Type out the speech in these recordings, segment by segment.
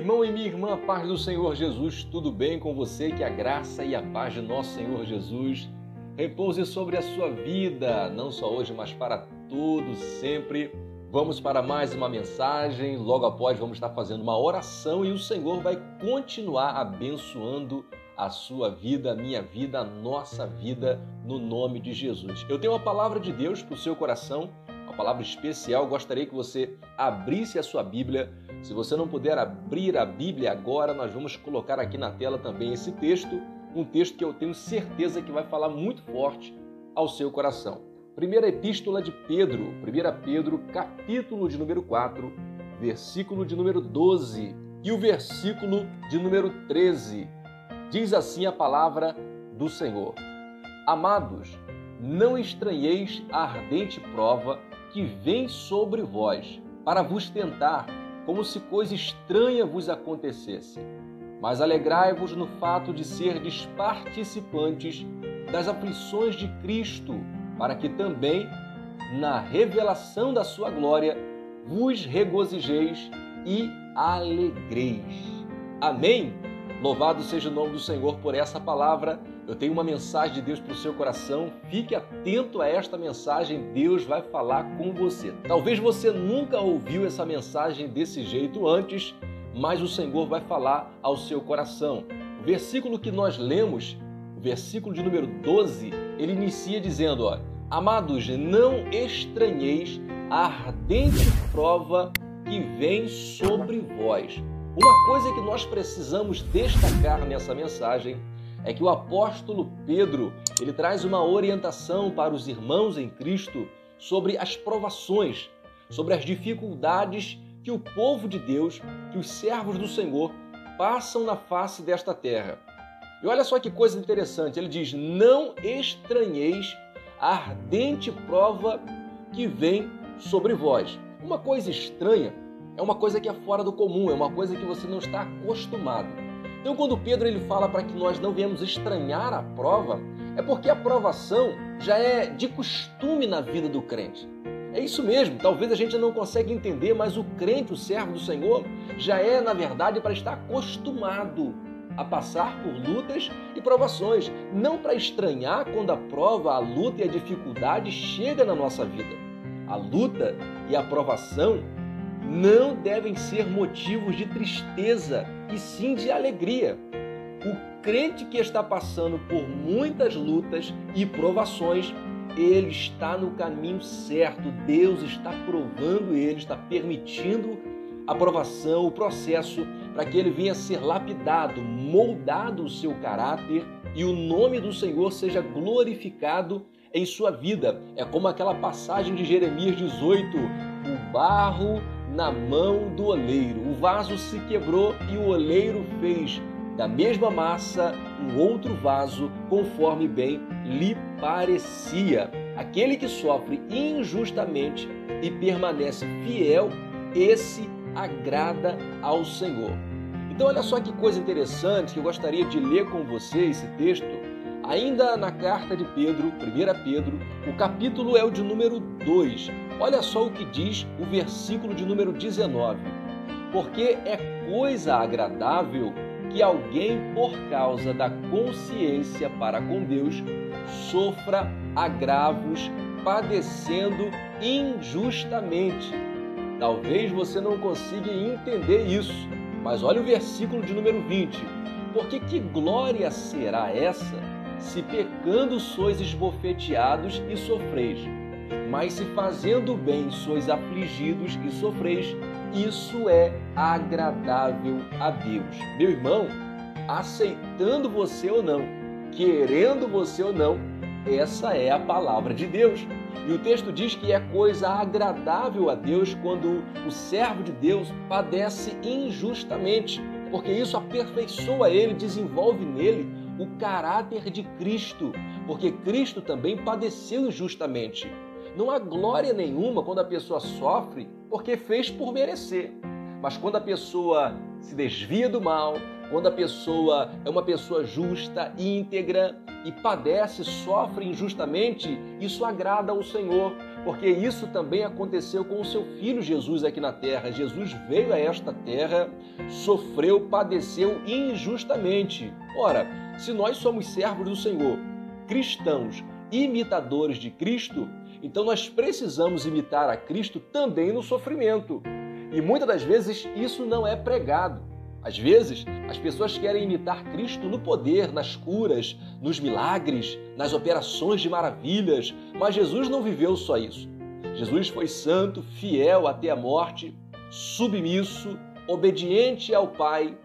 irmão e minha irmã, a paz do Senhor Jesus, tudo bem com você? Que a graça e a paz de nosso Senhor Jesus repouse sobre a sua vida, não só hoje, mas para todos sempre. Vamos para mais uma mensagem. Logo após, vamos estar fazendo uma oração e o Senhor vai continuar abençoando a sua vida, a minha vida, a nossa vida, no nome de Jesus. Eu tenho uma palavra de Deus para o seu coração, uma palavra especial. Gostaria que você abrisse a sua Bíblia. Se você não puder abrir a Bíblia agora, nós vamos colocar aqui na tela também esse texto, um texto que eu tenho certeza que vai falar muito forte ao seu coração. Primeira Epístola de Pedro, 1 Pedro, capítulo de número 4, versículo de número 12 e o versículo de número 13. Diz assim a palavra do Senhor: Amados, não estranheis a ardente prova que vem sobre vós, para vos tentar, como se coisa estranha vos acontecesse. Mas alegrai-vos no fato de serdes participantes das aflições de Cristo para que também, na revelação da sua glória, vos regozijeis e alegreis. Amém? Louvado seja o nome do Senhor por essa palavra. Eu tenho uma mensagem de Deus para o seu coração. Fique atento a esta mensagem. Deus vai falar com você. Talvez você nunca ouviu essa mensagem desse jeito antes, mas o Senhor vai falar ao seu coração. O versículo que nós lemos, o versículo de número 12, ele inicia dizendo: ó, Amados, não estranheis a ardente prova que vem sobre vós. Uma coisa que nós precisamos destacar nessa mensagem é que o apóstolo Pedro, ele traz uma orientação para os irmãos em Cristo sobre as provações, sobre as dificuldades que o povo de Deus, que os servos do Senhor passam na face desta terra. E olha só que coisa interessante, ele diz: "Não estranheis a ardente prova que vem sobre vós. Uma coisa estranha é uma coisa que é fora do comum, é uma coisa que você não está acostumado. Então, quando Pedro ele fala para que nós não venhamos estranhar a prova, é porque a provação já é de costume na vida do crente. É isso mesmo, talvez a gente não consiga entender, mas o crente, o servo do Senhor, já é, na verdade, para estar acostumado a passar por lutas e provações, não para estranhar quando a prova, a luta e a dificuldade chega na nossa vida. A luta e a provação não devem ser motivos de tristeza, e sim de alegria. O crente que está passando por muitas lutas e provações, ele está no caminho certo. Deus está provando ele, está permitindo a provação, o processo para que ele venha ser lapidado, moldado o seu caráter e o nome do Senhor seja glorificado em sua vida. É como aquela passagem de Jeremias 18: o barro na mão do oleiro. O vaso se quebrou e o oleiro fez da mesma massa um outro vaso conforme bem lhe parecia. Aquele que sofre injustamente e permanece fiel, esse agrada ao Senhor. Então, olha só que coisa interessante que eu gostaria de ler com você esse texto, ainda na carta de Pedro, 1 Pedro, o capítulo é o de número 2. Olha só o que diz o versículo de número 19. Porque é coisa agradável que alguém, por causa da consciência para com Deus, sofra agravos, padecendo injustamente Talvez você não consiga entender isso, mas olha o versículo de número 20. Porque que glória será essa, se pecando sois esbofeteados e sofreis? Mas se fazendo bem sois afligidos e sofreis, isso é agradável a Deus. Meu irmão, aceitando você ou não, querendo você ou não, essa é a palavra de Deus. E o texto diz que é coisa agradável a Deus quando o servo de Deus padece injustamente, porque isso aperfeiçoa ele, desenvolve nele o caráter de Cristo, porque Cristo também padeceu injustamente. Não há glória nenhuma quando a pessoa sofre porque fez por merecer. Mas quando a pessoa se desvia do mal, quando a pessoa é uma pessoa justa, íntegra e padece, sofre injustamente, isso agrada ao Senhor, porque isso também aconteceu com o seu filho Jesus aqui na terra. Jesus veio a esta terra, sofreu, padeceu injustamente. Ora, se nós somos servos do Senhor, cristãos, imitadores de Cristo, então nós precisamos imitar a Cristo também no sofrimento. E muitas das vezes isso não é pregado. Às vezes, as pessoas querem imitar Cristo no poder, nas curas, nos milagres, nas operações de maravilhas, mas Jesus não viveu só isso. Jesus foi santo, fiel até a morte, submisso, obediente ao Pai.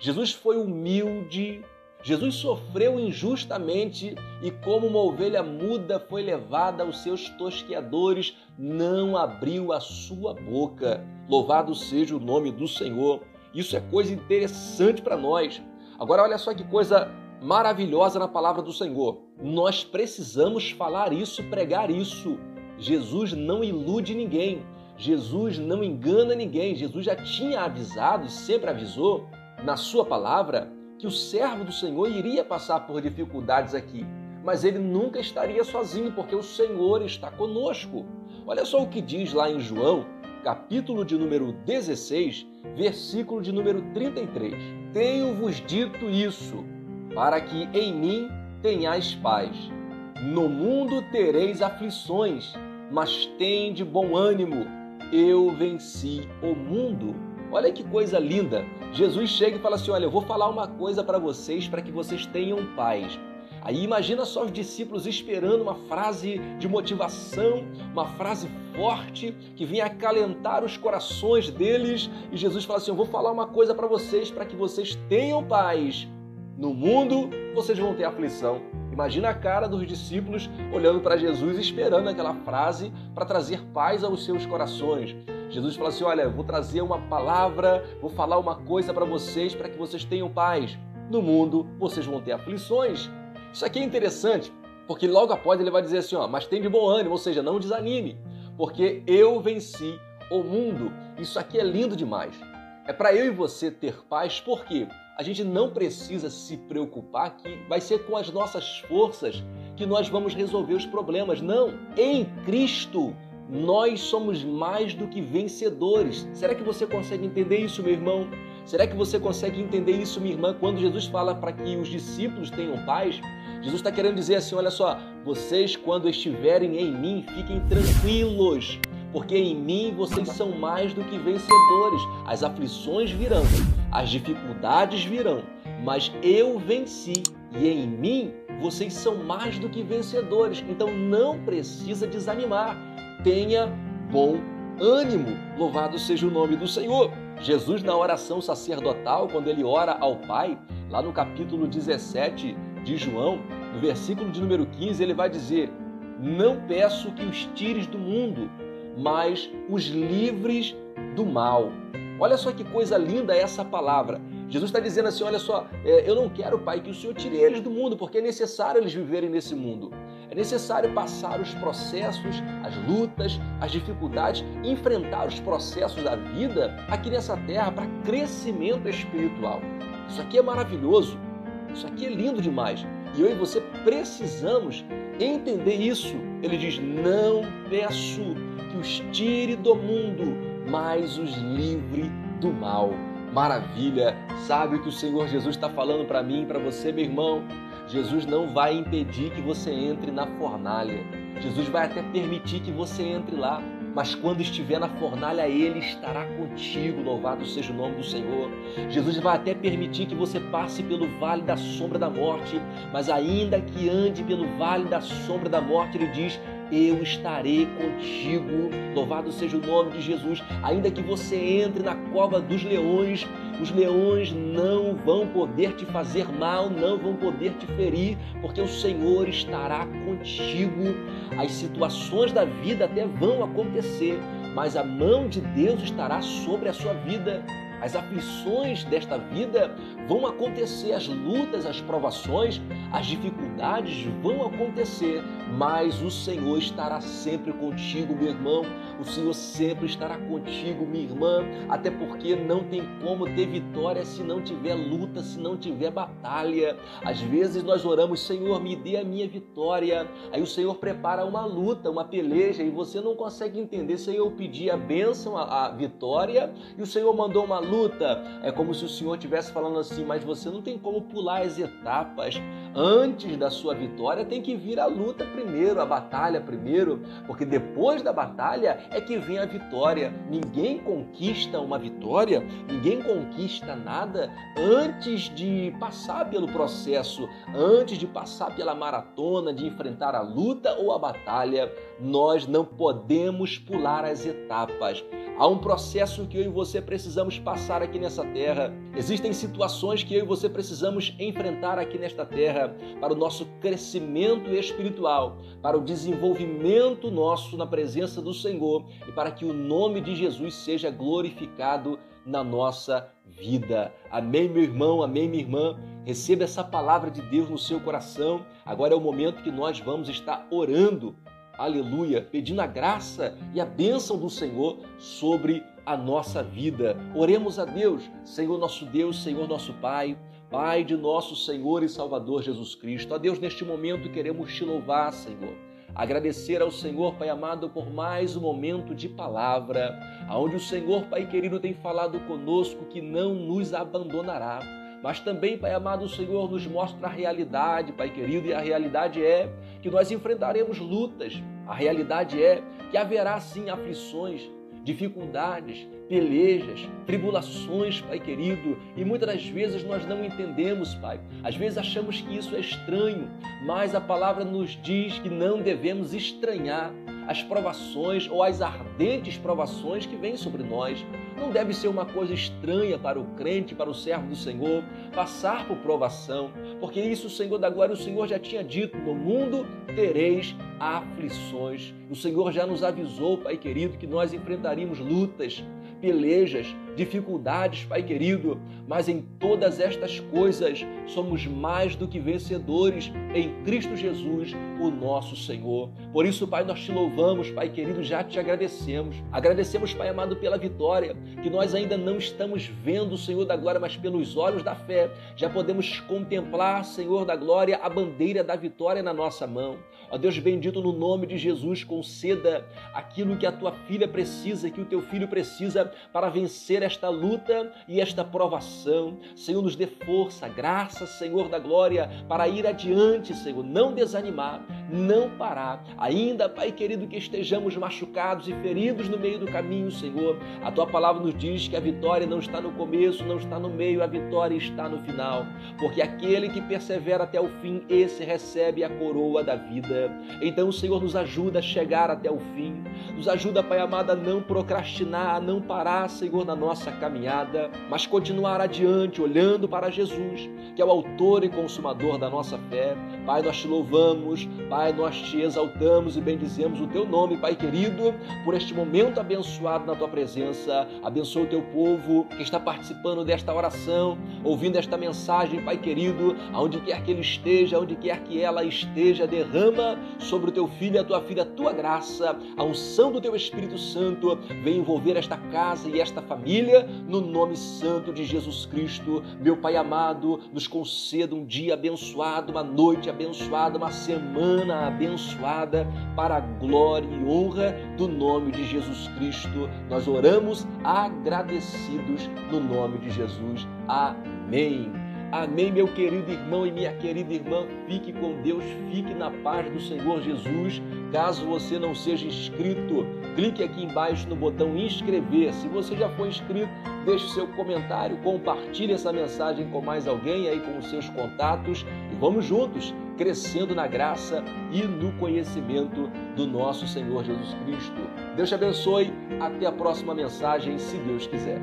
Jesus foi humilde. Jesus sofreu injustamente e, como uma ovelha muda, foi levada aos seus tosqueadores, não abriu a sua boca. Louvado seja o nome do Senhor. Isso é coisa interessante para nós. Agora, olha só que coisa maravilhosa na palavra do Senhor. Nós precisamos falar isso, pregar isso. Jesus não ilude ninguém. Jesus não engana ninguém. Jesus já tinha avisado e sempre avisou na sua palavra que o servo do Senhor iria passar por dificuldades aqui, mas ele nunca estaria sozinho, porque o Senhor está conosco. Olha só o que diz lá em João, capítulo de número 16, versículo de número 33. Tenho-vos dito isso, para que em mim tenhais paz. No mundo tereis aflições, mas tende bom ânimo. Eu venci o mundo. Olha que coisa linda. Jesus chega e fala assim: Olha, eu vou falar uma coisa para vocês para que vocês tenham paz. Aí imagina só os discípulos esperando uma frase de motivação, uma frase forte que vinha acalentar os corações deles. E Jesus fala assim: Eu vou falar uma coisa para vocês, para que vocês tenham paz. No mundo vocês vão ter aflição. Imagina a cara dos discípulos olhando para Jesus, esperando aquela frase para trazer paz aos seus corações. Jesus fala assim: Olha, vou trazer uma palavra, vou falar uma coisa para vocês, para que vocês tenham paz. No mundo vocês vão ter aflições. Isso aqui é interessante, porque logo após ele vai dizer assim, ó, mas tem de bom ânimo, ou seja, não desanime, porque eu venci o mundo. Isso aqui é lindo demais. É para eu e você ter paz, porque a gente não precisa se preocupar que vai ser com as nossas forças que nós vamos resolver os problemas. Não, em Cristo nós somos mais do que vencedores. Será que você consegue entender isso, meu irmão? Será que você consegue entender isso, minha irmã, quando Jesus fala para que os discípulos tenham paz? Jesus está querendo dizer assim: olha só, vocês, quando estiverem em mim, fiquem tranquilos, porque em mim vocês são mais do que vencedores. As aflições virão, as dificuldades virão, mas eu venci e em mim vocês são mais do que vencedores. Então não precisa desanimar. Tenha bom ânimo. Louvado seja o nome do Senhor. Jesus, na oração sacerdotal, quando ele ora ao Pai, lá no capítulo 17 de João, no versículo de número 15, ele vai dizer: Não peço que os tires do mundo, mas os livres do mal. Olha só que coisa linda essa palavra. Jesus está dizendo assim: olha só, é, eu não quero, Pai, que o Senhor tire eles do mundo, porque é necessário eles viverem nesse mundo. É necessário passar os processos, as lutas, as dificuldades, enfrentar os processos da vida aqui nessa terra para crescimento espiritual. Isso aqui é maravilhoso, isso aqui é lindo demais. E eu e você precisamos entender isso. Ele diz: Não peço que os tire do mundo, mas os livre do mal. Maravilha! Sabe o que o Senhor Jesus está falando para mim e para você, meu irmão? Jesus não vai impedir que você entre na fornalha. Jesus vai até permitir que você entre lá. Mas quando estiver na fornalha, Ele estará contigo. Louvado seja o nome do Senhor. Jesus vai até permitir que você passe pelo vale da sombra da morte. Mas ainda que ande pelo vale da sombra da morte, Ele diz: eu estarei contigo. Louvado seja o nome de Jesus. Ainda que você entre na cova dos leões, os leões não vão poder te fazer mal, não vão poder te ferir, porque o Senhor estará contigo. As situações da vida até vão acontecer, mas a mão de Deus estará sobre a sua vida. as aflições desta vida vão acontecer, as lutas, as provações, as dificuldades vão acontecer, mas o Senhor estará sempre contigo, meu irmão. O Senhor sempre estará contigo, minha irmã, até porque não tem como ter vitória se não tiver luta, se não tiver batalha. Às vezes nós oramos, Senhor, me dê a minha vitória. Aí o Senhor prepara uma luta, uma peleja, e você não consegue entender. Senhor, eu pedi a bênção, a, a vitória, e o Senhor mandou uma luta. É como se o Senhor estivesse falando assim, mas você não tem como pular as etapas. Antes da sua vitória tem que vir a luta primeiro, a batalha primeiro, porque depois da batalha é que vem a vitória. Ninguém conquista uma vitória, ninguém conquista nada antes de passar pelo processo, antes de passar pela maratona, de enfrentar a luta ou a batalha. Nós não podemos pular as etapas. Há um processo que eu e você precisamos passar aqui nessa terra. Existem situações que eu e você precisamos enfrentar aqui nesta terra para o nosso crescimento espiritual, para o desenvolvimento nosso na presença do Senhor e para que o nome de Jesus seja glorificado na nossa vida. Amém, meu irmão, amém, minha irmã. Receba essa palavra de Deus no seu coração. Agora é o momento que nós vamos estar orando aleluia, pedindo a graça e a bênção do Senhor sobre a nossa vida. Oremos a Deus, Senhor nosso Deus, Senhor nosso Pai, Pai de nosso Senhor e Salvador Jesus Cristo. A Deus, neste momento queremos te louvar, Senhor. Agradecer ao Senhor, Pai amado, por mais um momento de palavra, aonde o Senhor, Pai querido, tem falado conosco que não nos abandonará mas também, Pai amado, o Senhor nos mostra a realidade, Pai querido, e a realidade é que nós enfrentaremos lutas, a realidade é que haverá sim aflições, dificuldades, pelejas, tribulações, Pai querido, e muitas das vezes nós não entendemos, Pai. Às vezes achamos que isso é estranho, mas a palavra nos diz que não devemos estranhar as provações ou as ardentes provações que vêm sobre nós. Não deve ser uma coisa estranha para o crente, para o servo do Senhor, passar por provação, porque isso o Senhor da glória, o Senhor já tinha dito: no mundo tereis aflições. O Senhor já nos avisou, Pai querido, que nós enfrentaríamos lutas, pelejas, dificuldades, Pai querido, mas em todas estas coisas somos mais do que vencedores em Cristo Jesus, o nosso Senhor. Por isso, Pai, nós te louvamos, Pai querido, já te agradecemos. Agradecemos, Pai amado, pela vitória que nós ainda não estamos vendo, Senhor da glória, mas pelos olhos da fé já podemos contemplar, Senhor da glória, a bandeira da vitória na nossa mão. Ó Deus bendito, no nome de Jesus, conceda aquilo que a tua filha precisa, que o teu filho precisa para vencer esta luta e esta provação. Senhor, nos dê força, graça, Senhor da glória, para ir adiante, Senhor, não desanimar, não parar. Ainda, Pai querido, que estejamos machucados e feridos no meio do caminho, Senhor. A tua palavra nos diz que a vitória não está no começo, não está no meio, a vitória está no final. Porque aquele que persevera até o fim, esse recebe a coroa da vida. Então, Senhor nos ajuda a chegar até o fim. Nos ajuda, Pai amado, a não procrastinar, a não parar, Senhor, na nossa caminhada, mas continuar adiante, olhando para Jesus, que é o autor e consumador da nossa fé. Pai, nós te louvamos, Pai, nós te exaltamos e bendizemos o teu nome, Pai querido, por este momento abençoado na tua presença. Abençoa o teu povo que está participando desta oração, ouvindo esta mensagem, Pai querido, aonde quer que ele esteja, onde quer que ela esteja, derrama sobre o teu filho e a tua filha a tua graça, a unção do teu Espírito Santo, vem envolver esta casa e esta família, no nome santo de Jesus Cristo. Meu Pai amado, nos conceda um dia abençoado, uma noite abençoada, uma semana abençoada, para a glória e honra do nome de Jesus Cristo. Nós oramos agradecidos no nome de Jesus. Amém. Amém, meu querido irmão e minha querida irmã. Fique com Deus, fique na paz do Senhor Jesus. Caso você não seja inscrito, clique aqui embaixo no botão inscrever. Se você já for inscrito, deixe seu comentário, compartilhe essa mensagem com mais alguém aí com os seus contatos e vamos juntos crescendo na graça e no conhecimento do nosso Senhor Jesus Cristo. Deus te abençoe. Até a próxima mensagem, se Deus quiser.